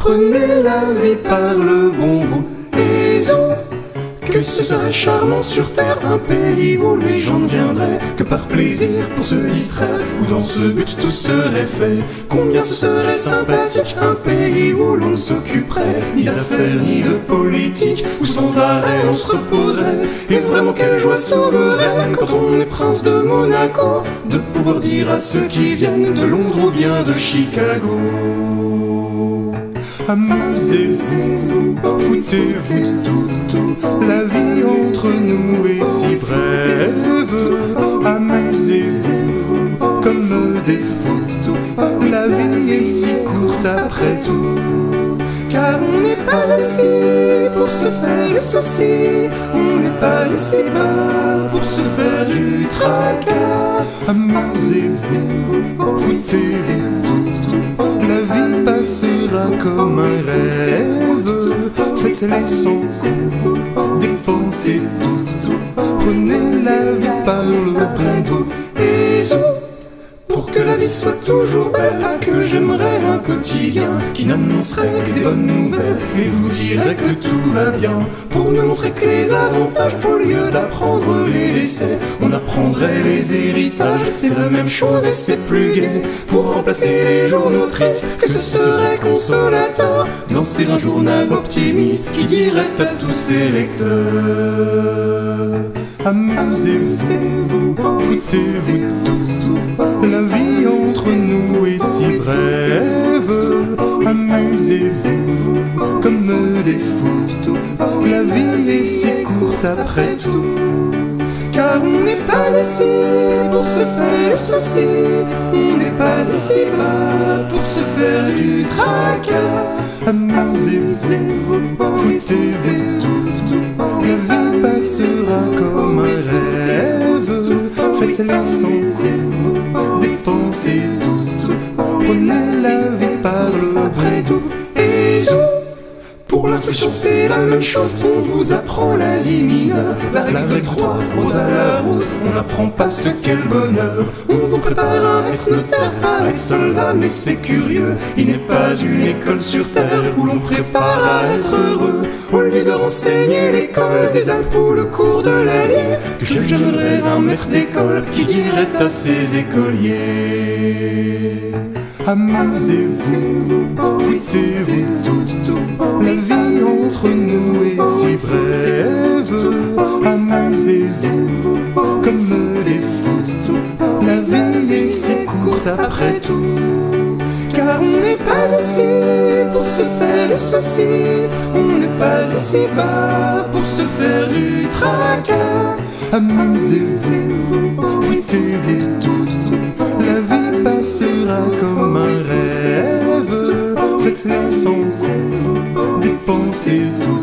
Prenez la vie par le bon bout et zou que ce serait charmant sur terre, un pays où les gens ne viendraient que par plaisir pour se distraire, où dans ce but tout serait fait. Combien ce serait sympathique, un pays où l'on ne s'occuperait ni d'affaires ni de politique, où sans arrêt on se. Et vraiment quelle joie souveraine quand on est prince de Monaco, de pouvoir dire à ceux qui viennent de Londres ou bien de Chicago. Amusez-vous, foutez-vous tout, la vie entre nous est si brève. Amusez-vous comme des fous, la vie est si courte après tout. Car on n'est pas ici pour se faire le souci, on n'est pas ici bas pour se faire du tracas. Amusez-vous, foutez-vous comme un rêve. Faites les sans dépensez tout, prenez la vie par le la soit toujours belle, que j'aimerais un quotidien qui n'annoncerait que des bonnes nouvelles et vous dirait que tout va bien. Pour nous montrer que les avantages, au lieu d'apprendre les décès, on apprendrait les héritages. C'est la même chose et c'est plus gai. Pour remplacer les journaux tristes, que ce serait consolateur lancer un journal optimiste qui dirait à tous ses lecteurs Amusez-vous, foutez-vous tous, la Amusez-vous comme des fous, la vie est si courte après tout. Car on n'est pas ici pour se faire souci, on n'est pas ici bas pour se faire du tracas. Amusez-vous, foutez-vous tous, la vie passera comme un rêve. Faites-la sans vous, dépensez tout, prenez la vie par le après tout. Pour l'instruction, c'est la même chose. On vous apprend la mineure, la règle de trois, rose à la rose. On n'apprend pas ce qu'est le bonheur. On vous prépare à être notaire, à être soldat, mais c'est curieux. Il n'est pas une école sur terre où l'on prépare à être heureux. Au lieu de renseigner l'école des Alpes ou le cours de la ligne, que j'aimerais un maître d'école qui dirait à ses écoliers. Amusez-vous, Amusez-vous comme des fous, la vie est si courte après tout. Car on n'est pas ici pour se faire le souci, on n'est pas ici bas pour se faire du tracas. Amusez-vous, foutez-vous tous, la vie passera comme un rêve. Faites-la sans dépensez tout